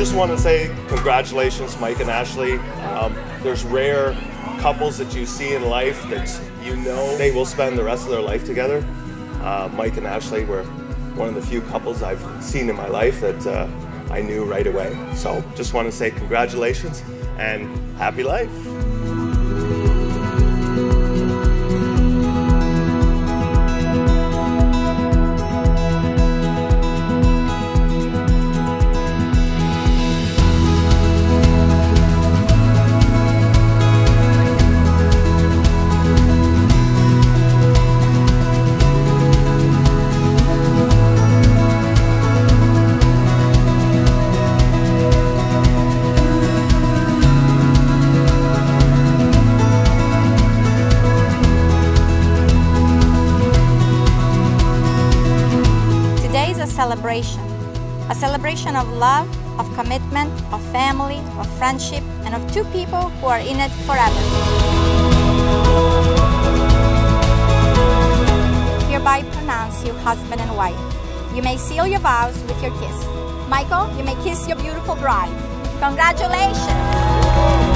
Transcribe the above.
just want to say congratulations, Mike and Ashley. Um, there's rare couples that you see in life that you know they will spend the rest of their life together. Uh, Mike and Ashley were one of the few couples I've seen in my life that uh, I knew right away. So just want to say congratulations and happy life. Celebration. A celebration of love, of commitment, of family, of friendship, and of two people who are in it forever. Hereby pronounce you husband and wife. You may seal your vows with your kiss. Michael, you may kiss your beautiful bride. Congratulations!